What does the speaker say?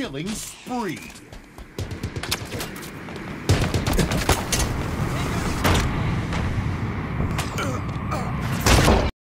killing spree.